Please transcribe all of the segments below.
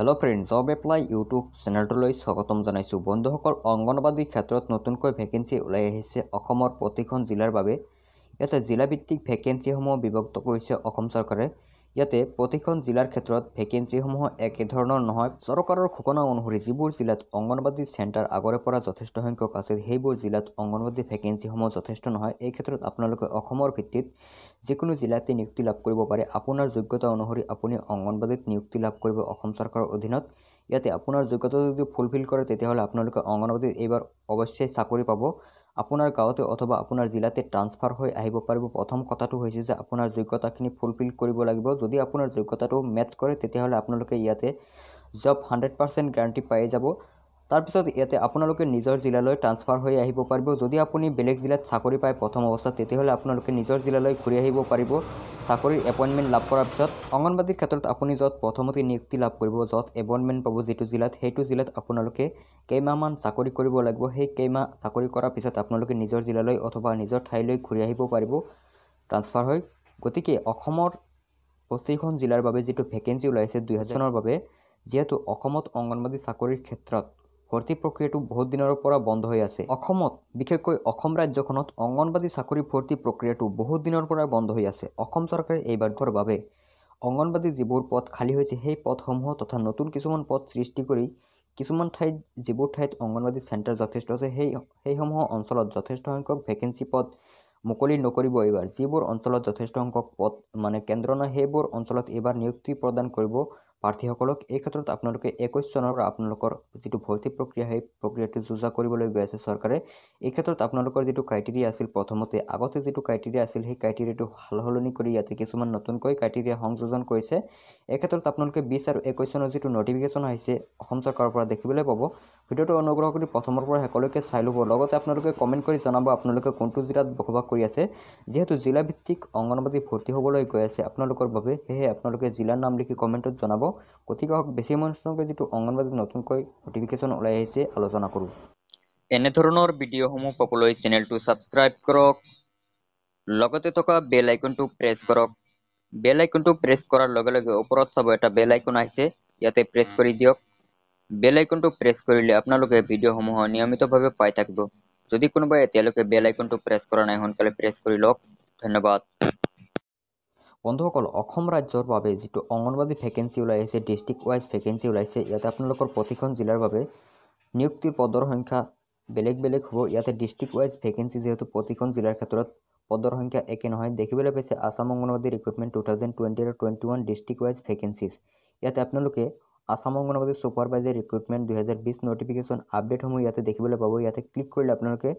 Hello' friend job apply YouTube চেনেলটোলৈ স্বাগতম জনাইছোঁ। বন্ধুসকল অংগনবাদী ক্ষেত্ৰত নতুনকৈ ভেকেঞ্চি ওলাই আহিছে অসমৰ প্ৰতিখন জিলাৰ বাবে। ইয়াতে জিলাভিত্তিক ভেকেঞ্চিসমূহ বিভক্ত কৰিছে অসম চৰকাৰে। ইয়াতে প্ৰতিখন জিলাৰ ক্ষেত্ৰত ভেকেঞ্চিসমূহ একেধৰণৰ নহয়। চৰকাৰৰ ঘোষণা অনুসৰি যিবোৰ জিলাত অংগনবাদী চেণ্টাৰ আগৰে পৰা যথেষ্ট সংখ্যক আছিল সেইবোৰ জিলাত অংগনবাদী ভেকেঞ্চিসমূহ যথেষ্ট নহয়। এই ক্ষেত্ৰত আপোনালোকে অসমৰ ভিত্তিত যিকোনো জিলাতে নিযুক্তি লাভ কৰিব পাৰে। আপোনাৰ যোগ্যতা অনুসৰি আপুনি অংগনবাদীত নিযুক্তি লাভ কৰিব অসম চৰকাৰৰ অধীনত। ইয়াতে আপোনাৰ যোগ্যতা যদি ফুলফিল কৰে তেতিয়াহ'লে আপোনালোকে অংগনবাদীত এইবাৰ অৱশ্যেই চাকৰি পাব। আপোনাৰ গাঁৱতে অথবা আপোনাৰ জিলাতে ট্ৰান্সফাৰ হৈ আহিব পাৰিব। প্ৰথম কথাটো হৈছে যে আপোনাৰ যোগ্যতাখিনি ফুলফিল কৰিব লাগিব। যদি আপোনাৰ যোগ্যতাটো মেটচ কৰে তেতিয়াহ'লে আপোনালোকে ইয়াতে জব হাণ্ড্ৰেড পাৰ্চেণ্ট গেৰাণ্টি পাই যাব। তাৰপিছত ইয়াতে আপোনালোকে নিজৰ জিলালৈ ট্ৰান্সফাৰ হৈ আহিব পাৰিব। যদি আপুনি বেলেগ জিলাত চাকৰি পায় প্ৰথম অৱস্থাত তেতিয়াহ'লে আপোনালোকে নিজৰ জিলালৈ ঘূৰি আহিব পাৰিব। চাকৰিৰ এপইণ্টমেণ্ট লাভ কৰাৰ পিছত অংগনবাদীৰ ক্ষেত্ৰত আপুনি য'ত প্ৰথমতে নিযুক্তি লাভ কৰিব য'ত এপইণ্টমেণ্ট পাব যিটো জিলাত সেইটো জিলাত আপোনালোকে কেইমাহমান চাকৰি কৰিব লাগিব। সেই কেইমাহ চাকৰি কৰাৰ পিছত আপোনালোকে নিজৰ জিলালৈ অথবা নিজৰ ঠাইলৈ ঘূৰি আহিব পাৰিব ট্ৰান্সফাৰ হৈ গতিকে অসমৰ প্ৰতিখন জিলাৰ বাবে যিটো ভেকেঞ্চি ওলাইছে দুহেজাৰৰ বাবে যিহেতু অসমত অংগনবাদী চাকৰিৰ ক্ষেত্ৰত ভৰ্তি প্ৰক্ৰিয়াটো বহুত দিনৰ পৰা বন্ধ হৈ আছে। অসমত বিশেষকৈ অসম ৰাজ্যখনত অংগনবাদী চাকৰি ভৰ্তি প্ৰক্ৰিয়াটো বহুত দিনৰ পৰাই বন্ধ হৈ আছে। অসম চৰকাৰে এইবাৰৰ বাবে অংগনবাদী যিবোৰ পদ খালী হৈছে সেই পদসমূহ তথা নতুন কিছুমান পদ সৃষ্টি কৰি কিছুমান ঠাইত যিবোৰ ঠাইত অংগনবাদী চেণ্টাৰ যথেষ্ট আছে সেই সেইসমূহ অঞ্চলত যথেষ্ট সংখ্যক ভেকেঞ্চি পদ মুকলি নকৰিব এইবাৰ। যিবোৰ অঞ্চলত যথেষ্ট সংখ্যক পদ মানে কেন্দ্ৰ নাই সেইবোৰ অঞ্চলত এইবাৰ নিযুক্তি প্ৰদান কৰিব প্ৰাৰ্থীসকলক এই ক্ষেত্ৰত আপোনালোকে একৈছ চনৰ পৰা আপোনালোকৰ যিটো ভৰ্তি প্ৰক্ৰিয়া সেই প্ৰক্ৰিয়াটো যোজা কৰিবলৈ গৈ আছে চৰকাৰে। এই ক্ষেত্ৰত আপোনালোকৰ যিটো ক্ৰাইটেৰিয়া আছিল প্ৰথমতে আগতে যিটো ক্ৰাইটেৰিয়া আছিল সেই ক্ৰাইটেৰিয়াটো সাল সলনি কৰি ইয়াতে কিছুমান নতুনকৈ ক্ৰাইটেৰিয়া সংযোজন কৰিছে। এই ক্ষেত্ৰত আপোনালোকে বিছ আৰু একৈছ চনৰ যিটো নটিফিকেশ্যন আহিছে অসম চৰকাৰৰ পৰা দেখিবলৈ পাব। ভিডিঅ'টো অনুগ্ৰহ কৰি প্ৰথমৰ পৰা শেষলৈকে চাই ল'ব। লগতে আপোনালোকে কমেণ্ট কৰি জনাব আপোনালোকে কোনটো জিলাত বসবাস কৰি আছে। যিহেতু জিলাভিত্তিক অংগনবাদী ভৰ্তি হ'বলৈ গৈ আছে আপোনালোকৰ বাবে সেয়েহে আপোনালোকে জিলাৰ নাম লিখি কমেণ্টত জনাব। গতিকে হওক বেছি মনোযোগকৈ যিটো অংগনবাদীত নতুনকৈ নটিফিকেশ্যন ওলাই আহিছে আলোচনা কৰোঁ। এনেধৰণৰ ভিডিঅ'সমূহ পাবলৈ চেনেলটো ছাবস্ক্ৰাইব কৰক। লগতে থকা বেল আইকনটো প্ৰেছ কৰক। বেল আইকনটো প্ৰেছ কৰাৰ লগে লগে ওপৰত চাব এটা বেল আইকন আহিছে ইয়াতে প্ৰেছ কৰি দিয়ক। বেল আইকনটো প্ৰেছ কৰিলে আপোনালোকে ভিডিঅ'সমূহ নিয়মিতভাৱে পাই থাকিব। যদি কোনোবাই এতিয়ালৈকে বেল আইকনটো প্ৰেছ কৰা নাই সোনকালে প্ৰেছ কৰি লওক। ধন্যবাদ। বন্ধুসকল অসম ৰাজ্যৰ বাবে যিটো অংগনবাদী ভেকেঞ্চি ওলাই আহিছে ডিষ্ট্ৰিক্ট ৱাইজ ভেকেঞ্চি ওলাইছে ইয়াতে আপোনালোকৰ প্ৰতিখন জিলাৰ বাবে নিযুক্তিৰ পদৰ সংখ্যা বেলেগ বেলেগ হ'ব। ইয়াতে ডিষ্ট্ৰিক্ট ৱাইজ ভেকেঞ্চি যিহেতু প্ৰতিখন জিলাৰ ক্ষেত্ৰত পদৰ সংখ্যা একে নহয়। দেখিবলৈ পাইছে Assam anganwadi recruitment two thousand twenty আৰু twenty one district wise vacancies ইয়াতে আপোনালোকে আছাম অংগনবাদী ছুপাৰভাইজাৰ ৰিক্ৰুটমেণ্ট দুহেজাৰ বিছ নটিফিকেশ্যন আপডেটসমূহ ইয়াতে দেখিবলৈ পাব। ইয়াতে ক্লিক কৰিলে আপোনালোকে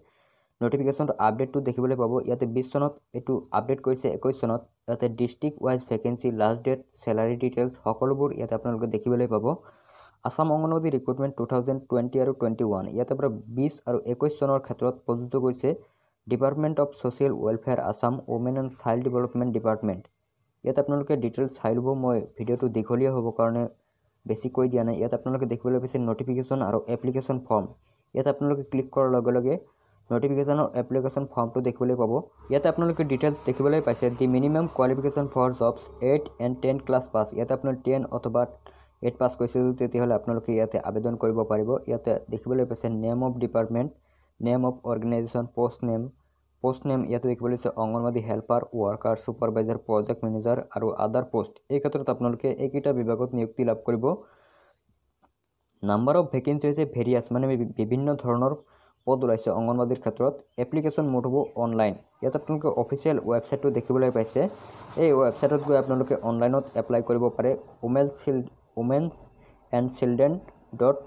নটিফিকেশ্যনটো আপডেটটো দেখিবলৈ পাব। ইয়াতে বিছ চনত এইটো আপডেট কৰিছে একৈছ চনত। ইয়াতে district wise vacancy last date salary details সকলোবোৰ ইয়াতে আপোনালোকে দেখিবলৈ পাব। Assam anganwadi recruitment two thousand twenty আৰু টুৱেণ্টি ওৱান ইয়াতে পৰা বিছ আৰু একৈছ চনৰ ক্ষেত্ৰত প্ৰযোজ্য কৰিছে department of social welfare Assam women and child development department ইয়াত আপোনালোকে ডিটেইলছ চাই ল'ব। মই ভিডিঅ'টো দীঘলীয়া হ'ব কাৰণে বেছি কৈ দিয়া নাই। ইয়াত আপোনালোকে দেখিবলৈ পাইছে নটিফিকেশ্যন আৰু এপ্লিকেশ্যন ফৰ্ম ইয়াত আপোনালোকে ক্লিক কৰাৰ লগে লগে নটিফিকেশ্যনৰ এপ্লিকেশ্যন ফৰ্মটো দেখিবলৈ পাব। ইয়াতে আপোনালোকে ডিটেইলছ দেখিবলৈ পাইছে। The minimum qualification for jobs eight and ten class pass ইয়াতে আপোনাৰ টেন অথবা এইট পাছ কৰিছে যদি তেতিয়াহ'লে আপোনালোকে ইয়াতে আবেদন কৰিব পাৰিব। ইয়াতে দেখিবলৈ পাইছে name of department name of organisation post name post name ইয়াতে দেখিবলৈ পাইছে anganwadi helper worker supervisor project manager আৰু আদাৰ পষ্ট এই ক্ষেত্ৰত আপোনালোকে এইকেইটা বিভাগত নিযুক্তি লাভ কৰিব। নাম্বাৰ অফ ভেকেঞ্চি হৈছে ভেৰিয়াছ মানে বিভিন্ন ধৰণৰ পদ ওলাইছে অংগনবাদীৰ ক্ষেত্ৰত। এপ্লিকেশ্যন মোড হ'ব অনলাইন ইয়াত আপোনালোকে অফিচিয়েল ৱেবছাইটটো দেখিবলৈ পাইছে। এই ৱেবছাইটত গৈ আপোনালোকে অনলাইনত এপ্লাই কৰিব পাৰে। Women child women's and children dot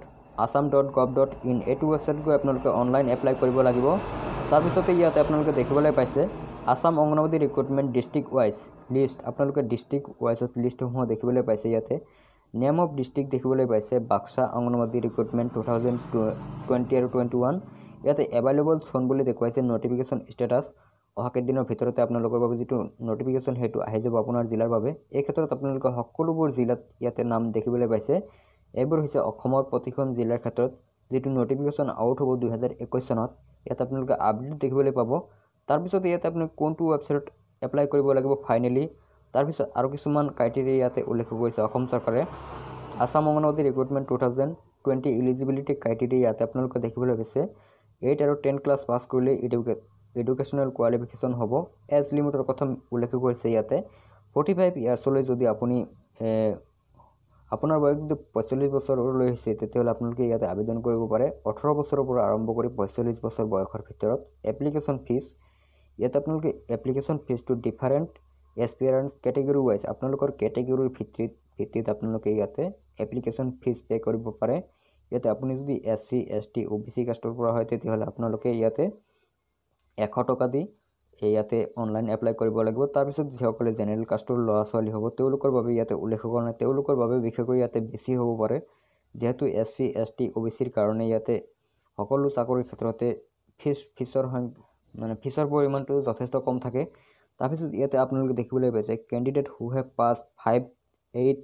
Assam dot gov dot in এইটো ৱেবছাইটত গৈ আপোনালোকে অনলাইন এপ্লাই কৰিব লাগিব। তাৰপিছতে ইয়াতে আপোনালোকে দেখিবলৈ পাইছে Assam anganwadi recruitment district wise list আপোনালোকে ডিষ্ট্ৰিক্ট ৱাইজত লিষ্টসমূহ দেখিবলৈ পাইছে ইয়াতে। নেম অফ ডিষ্ট্ৰিক্ট দেখিবলৈ পাইছে Baksa anganwadi recruitment two thousand twenty আৰু টুৱেণ্টি ওৱান ইয়াতে এভেইলেবল চোন বুলি দেখুৱাইছে নটিফিকেশ্যন ষ্টেটাছ অহা কেইদিনৰ ভিতৰতে আপোনালোকৰ বাবে যিটো নটিফিকেশ্যন সেইটো আহি যাব আপোনাৰ জিলাৰ বাবে। এই ক্ষেত্ৰত আপোনালোকে সকলোবোৰ জিলাত ইয়াতে নাম দেখিবলৈ পাইছে। এইবোৰ হৈছে অসমৰ প্ৰতিখন জিলাৰ ক্ষেত্ৰত যিটো নটিফিকেশ্যন আউট হ'ব দুহেজাৰ একৈছ চনত। ইয়াত আপোনালোকে আপডেট দেখিবলৈ পাব। তাৰপিছতে ইয়াতে আপুনি কোনটো ৱেবছাইটত এপ্লাই কৰিব লাগিব ফাইনেলি তাৰপিছত আৰু কিছুমান ক্ৰাইটেৰিয়া ইয়াতে উল্লেখ কৰিছে অসম চৰকাৰে। Assam anganwadi recruitment two thousand twenty eligibility criteria ইয়াতে আপোনালোকে দেখিবলৈ পাইছে। এইট আৰু টেন ক্লাছ পাছ কৰিলে এডুকে এডুকেশ্যনেল কোৱালিফিকেশ্যন হ'ব। এজ লিমিটৰ কথা উল্লেখ কৰিছে ইয়াতে। ফৰ্টি ফাইভ ইয়াৰ্ছলৈ যদি আপুনি আপোনাৰ বয়স যদি পঁয়চল্লিছ বছৰলৈ হৈছে তেতিয়াহ'লে আপোনালোকে ইয়াতে আবেদন কৰিব পাৰে। ওঠৰ বছৰৰ পৰা আৰম্ভ কৰি পঁয়চল্লিছ বছৰ বয়সৰ ভিতৰত এপ্লিকেশ্যন ফিজ। ইয়াতে আপোনালোকে এপ্লিকেশ্যন ফিজটো ডিফাৰেণ্ট এক্সপিৰিয়েঞ্চ কেটেগৰী ৱাইজ আপোনালোকৰ কেটেগৰীৰ ভিত্তিত ভিত্তিত আপোনালোকে ইয়াতে এপ্লিকেশ্যন ফিজ পে' কৰিব পাৰে। ইয়াতে আপুনি যদি S C S T O' B C কাষ্টৰ পৰা হয় তেতিয়াহ'লে আপোনালোকে ইয়াতে এশ টকা দি ইয়াতে অনলাইন এপ্লাই কৰিব লাগিব। তাৰপিছত যিসকলে জেনেৰেল কাষ্টৰ ল'ৰা ছোৱালী হ'ব তেওঁলোকৰ বাবে ইয়াতে উল্লেখ কৰা নাই। তেওঁলোকৰ বাবে বিশেষকৈ ইয়াতে বেছি হ'ব পাৰে যিহেতু S C S T O' B চিৰ কাৰণে ইয়াতে সকলো চাকৰিৰ ক্ষেত্ৰতে ফিজ ফিজৰ মানে ফিজৰ পৰিমাণটো যথেষ্ট কম থাকে। তাৰপিছত ইয়াতে আপোনালোকে দেখিবলৈ পাইছে candidate who have pass five eight